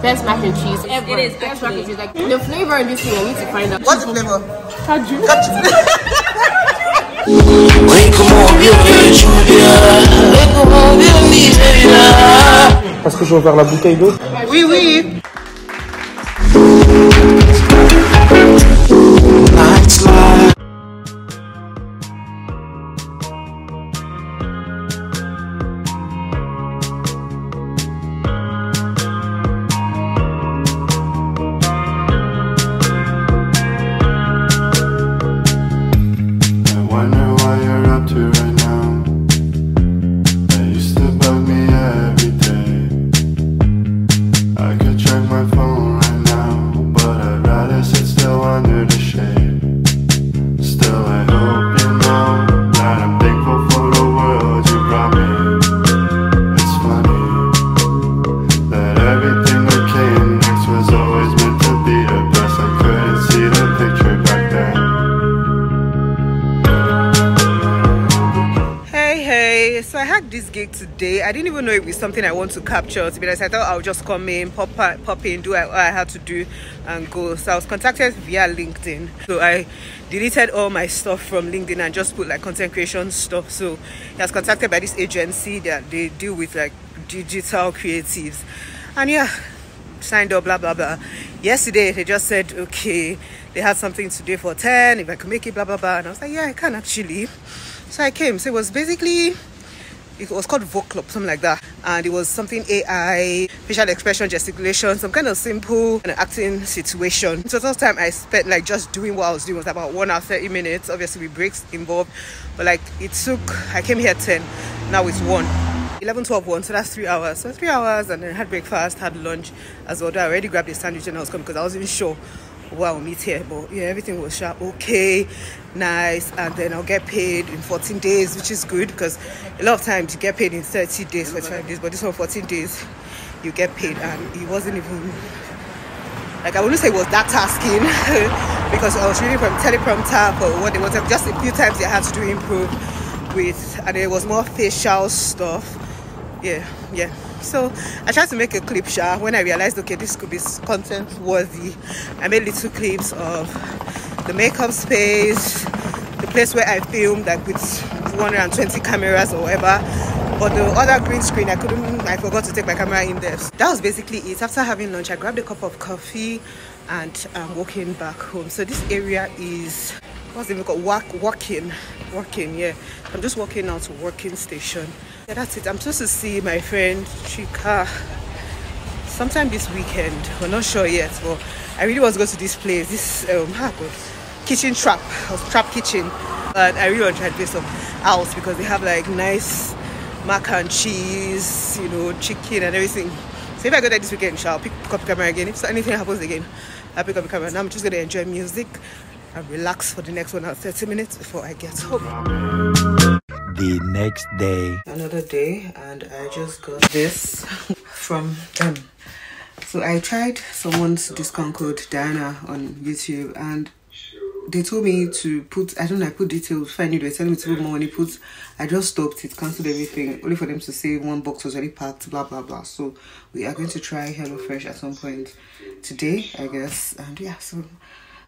Best mac and cheese ever. It is, best mac and cheese. Like the flavor in this thing, I need to find out. What's the flavor? Kaju. Violência. Parce que j'ai ouvert la bouteille d'eau. Oui, oui. Wonder why you're this gig today. I didn't even know it was something I want to capture. To be honest, I thought I would just come in, pop, pop in, do what I had to do, and go. So I was contacted via LinkedIn. So I deleted all my stuff from LinkedIn and just put like content creation stuff. So I was contacted by this agency that they deal with like digital creatives. And yeah, signed up, blah blah blah. Yesterday they just said, okay, they had something today for 10, if I could make it, blah blah blah. And I was like, yeah, I can actually. So I came. So it was basically it was called Club, something like that. And it was something AI, facial expression, gesticulation, some kind of simple kind of acting situation. so Total time I spent like just doing what I was doing was about one hour 30 minutes. Obviously with breaks involved. But like it took I came here at 10, now it's one. 11 12 1 so that's three hours so three hours and then had breakfast had lunch as well I already grabbed a sandwich and I was coming because I wasn't sure where I'll meet here but yeah everything was sharp okay nice and then I'll get paid in 14 days which is good because a lot of times you get paid in 30 days 45 days but this one 14 days you get paid and it wasn't even like I wouldn't say it was that tasking because I was reading from teleprompter for what they wanted. Just a few times they had to do improve with, and it was more facial stuff. Yeah, yeah. So I tried to make a clip shot when I realized okay this could be content worthy. I made little clips of the makeup space, the place where I filmed like with 120 cameras or whatever. But the other green screen, I couldn't, I forgot to take my camera in there. That was basically it. After having lunch, I grabbed a cup of coffee and I'm walking back home. So this area is, what's it called? Walk, walking, walking, yeah. I'm just walking now to working station. Yeah, that's it. I'm supposed to see my friend Chika sometime this weekend. We're not sure yet, but I really want to go to this place. This, um, kitchen trap, trap kitchen. And I really want to try this house because they have like nice mac and cheese, you know, chicken and everything. So if I go there this weekend, I'll pick up the camera again. If anything happens again, I'll pick up the camera. Now I'm just gonna enjoy music and relax for the next one hour, 30 minutes before I get home. The next day. Another day, and I just got this from them. So I tried someone's discount code Diana on YouTube and they told me to put I don't know I put details if I knew they telling me to put more money put I just stopped it cancelled everything only for them to say one box was already packed blah blah blah so we are going to try HelloFresh at some point today I guess and yeah so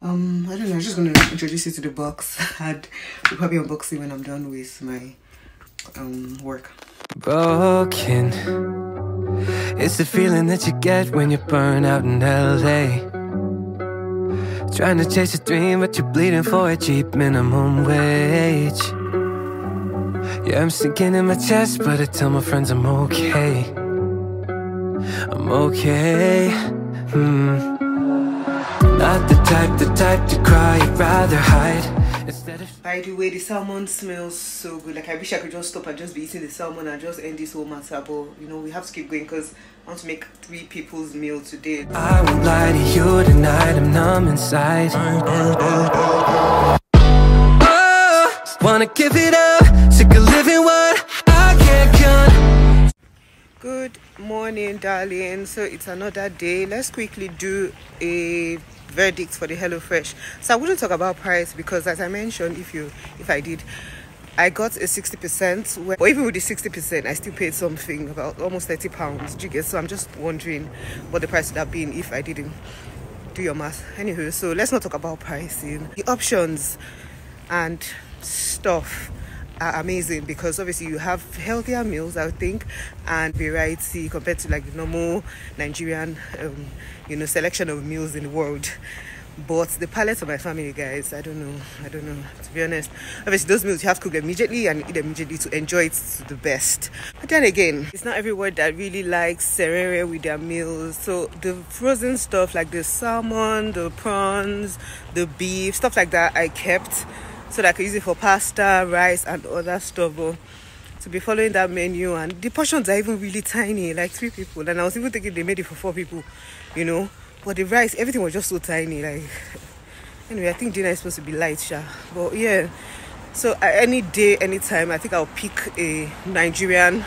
um I don't know I'm just gonna introduce you to the box and we'll probably unbox it when I'm done with my um work broken. It's the feeling that you get when you burn out in LA. Trying to chase a dream, but you're bleeding for a cheap minimum wage. Yeah, I'm sinking in my chest, but I tell my friends I'm okay. I'm okay. Hmm. Not the type, the type to cry, I'd rather hide. Instead of By the way, the salmon smells so good. Like I wish I could just stop and just be eating the salmon and just end this whole matter. But you know, we have to keep going because I want to make three people's meal today. I won't lie to you tonight, I'm numb inside. Oh, wanna give it up, sick of living what I can't cut. Good morning darling so it's another day let's quickly do a verdict for the HelloFresh. So I wouldn't talk about price because as I mentioned, if you if I did, I got a 60%, or even with the 60%, I still paid something about almost 30 pounds. Do you get? So I'm just wondering what the price would have been if I didn't do your math. Anyway, so let's not talk about pricing. The options and stuff are amazing because obviously you have healthier meals I would think and variety compared to like the normal Nigerian um, you know selection of meals in the world. But the palate of my family guys i don't know. I don't know to be honest. Obviously those meals you have to cook immediately and eat immediately to enjoy it to the best. But then again it's not everyone that really likes serere with their meals. So the frozen stuff like the salmon the prawns the beef stuff like that i kept so that I could use it for pasta, rice, and other stuff. But to be following that menu, and the portions are even really tiny, like three people. And I was even thinking they made it for four people, you know. But the rice, everything was just so tiny. Like, anyway, I think dinner is supposed to be light, sure. But yeah, so any day, anytime, I think I'll pick a Nigerian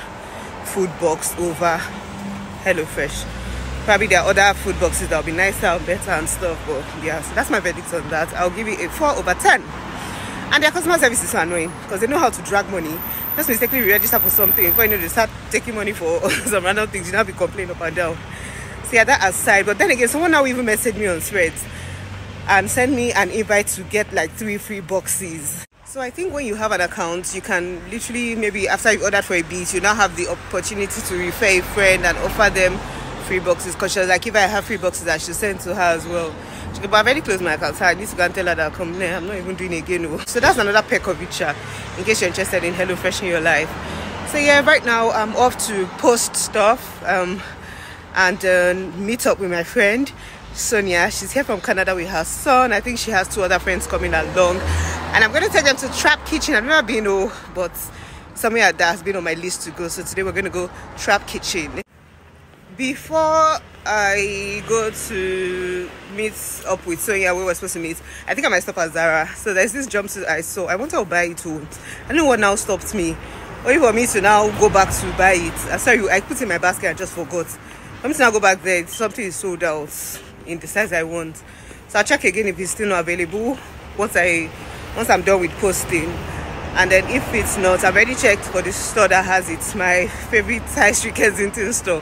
food box over HelloFresh. Probably there are other food boxes that'll be nicer and better and stuff, but yeah, so that's my verdict on that. I'll give it a 4 over 10 and their customer service is so annoying because they know how to drag money just mistakenly register for something before you know they start taking money for some random things you now be complaining up and down so yeah that aside but then again someone now even messaged me on threads and send me an invite to get like three free boxes so I think when you have an account, you can literally maybe after you've ordered for a beat, you now have the opportunity to refer a friend and offer them free boxes. Because she was like, if I have free boxes, I should send to her as well. But I've already closed my account, so I need to go and tell her that I'll come there. I'm not even doing it again. oh. So that's another perk of in case you're interested in HelloFresh in your life. So yeah, right now I'm off to post stuff um, and uh, meet up with my friend Sonia. She's here from Canada with her son. I think she has two other friends coming along. And I'm going to take them to Trap Kitchen. I've never been, oh, but somewhere that has been on my list to go. So today we're going to go Trap Kitchen. Before I go to meet up with Sonia, we were supposed to meet. I think I might stop at Zara. So there's this jumpsuit I saw. I wanted to buy it too. I know what now stopped me. Only for me to now go back to buy it. I'm sorry, I put in my basket and just forgot. For me to now go back there, something is sold out in the size I want. So I'll check again if it's still not available once I once I'm done with posting. And then if it's not, I've already checked for the store that has it. My favorite high street Kensington store.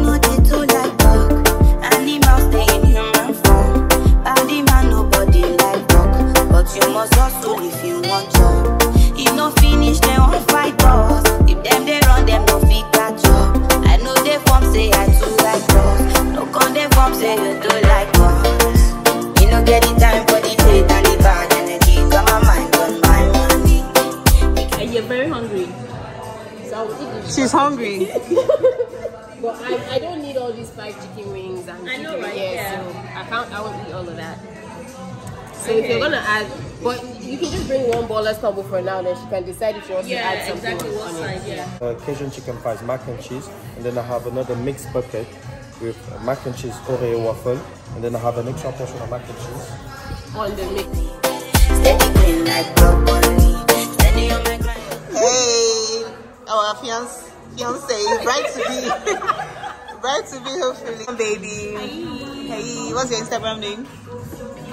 She's hungry. But I, I don't need all these fried chicken wings and I know, chicken, right? yeah, Yeah. So I can't. I won't eat all of that. So if you're gonna add, but you can just bring one baller's combo for now. Then she can decide if she wants to add Yeah, something exactly what on size, it. yeah. uh, Cajun chicken fries, mac and cheese, and then I have another mixed bucket with mac and cheese Oreo waffle, and then I have an extra portion of mac and cheese. On the mix. Steady Oh, our fiance, fiance, bride to be, bride to be, hopefully. Baby. Hey, what's your Instagram name?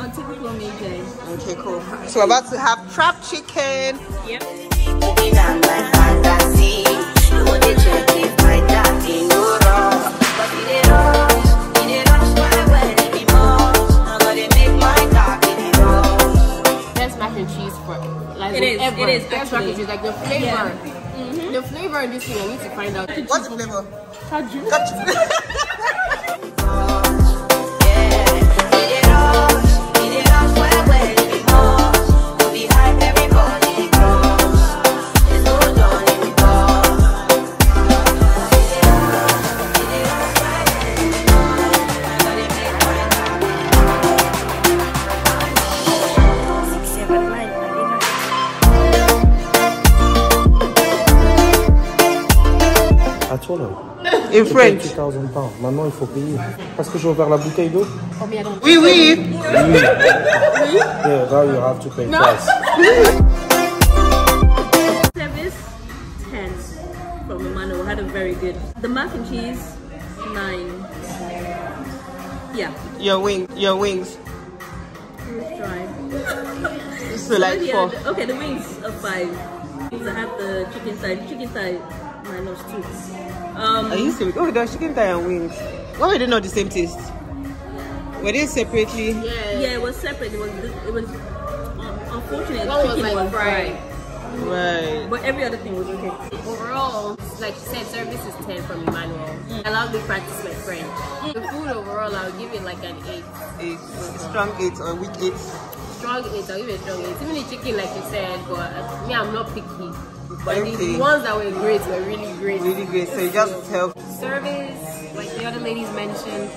On typical midday. Okay, cool. So we're about to have trap chicken. Yep. Cooking on my fantasy. You want to check if my daddy no wrong. But it dey rush, it dey rush my well, it be much. I gotta make my daddy dey rush. Best mac and cheese for like It is, ever. it is, Best mac and cheese, like the flavor. Yeah. The flavor in this thing, I need to find out. What's the flavor? Kaju. Yeah, I told her. In French. 20,000 pounds. Maintenant, il faut payer. Parce que j'ai ouvert la bouteille d'eau. Oh, oui, oui. Yeah, now you have to pay twice. Service 10 from Emmanuel. Had a very good. The mac and cheese 9. Yeah, Your wing, your wings. it was dry. So like Yeah, four. the- okay, the wings are 5. I had the chicken side. Chicken side minus 2. Um, I used to. Oh, there's chicken thigh and wings. Why were they not the same taste? Were they separately? yeah, yeah it was separate. It was it was um, unfortunate. One was chicken like was fried. fried, Right. but every other thing was okay. Overall, like you said, service is 10 from Emmanuel. I love to practice my French. The food overall, I'll give it like an 8. Eight. Strong eight or weak eight. Strong 8, I'll give it a strong 8. Even the chicken, like you said, but uh, me, I'm not picky. But the, Okay. the ones that were great were really great. Really great. So you just help. Service, like the other ladies mentioned,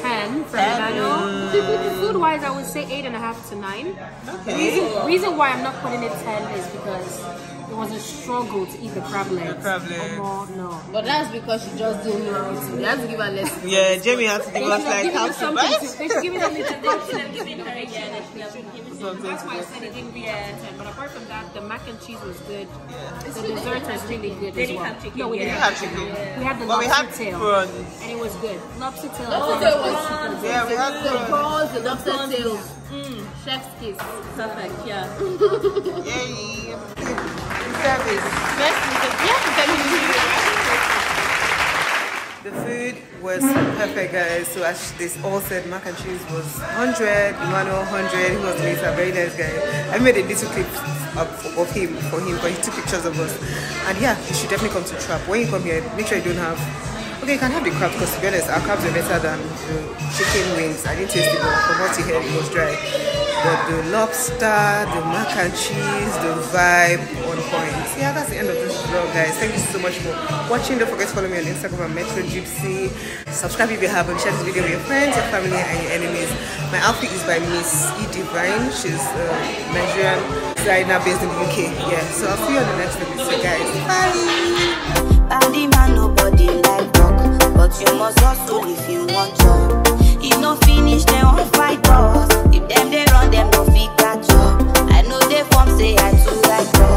10 from Emmanuel. Food wise, I would say 8.5 to 9. Okay. Reason why I'm not putting it 10 is because it was a struggle to eat the crab legs. crab legs. Omo, no. But that's because she just didn't know how to. They had to give her lessons. Yeah, Jamie had to give us like how to something buy. to, they should give it a little bit. Something That's why I said it didn't reach yeah. 10. But apart from that, the mac and cheese was good. The dessert was really good as didn't well. have chicken, No, we yeah. didn't have have chicken. We had the But we lobster had tail. prawns. And it was good. Lobster tail. Lobster was Yeah, we had The prawns. prawns, the lobster tails. Mm. Chef's kiss. perfect. Yeah. Yay. Service. The food was perfect, guys. So as this all said, mac and cheese was 100, Emmanuel 100. He was later, very nice guy. I made a little clip of, of him for him, but he took pictures of us. And yeah, you should definitely come to Trap. When you come here, make sure you don't have. Okay, you can have the crab because to be honest, our crabs are better than the chicken wings. I didn't taste it, but from what you heard, it was dry. But the lobster, the mac and cheese, the vibe on point. Yeah, that's the end of this vlog, guys. Thank you so much for watching. Don't forget to follow me on Instagram at Metrogypsie. Subscribe if you haven't. Share this video with your friends, your family, and your enemies. My outfit is by Miss E Divine. She's a Nigerian designer based in the UK. Yeah, so I'll see you on the next episode, guys. Bye. But you must hustle if you want to. If no finish, they won't fight us? If them they run, them no fit catch up. I know they form say I too like us.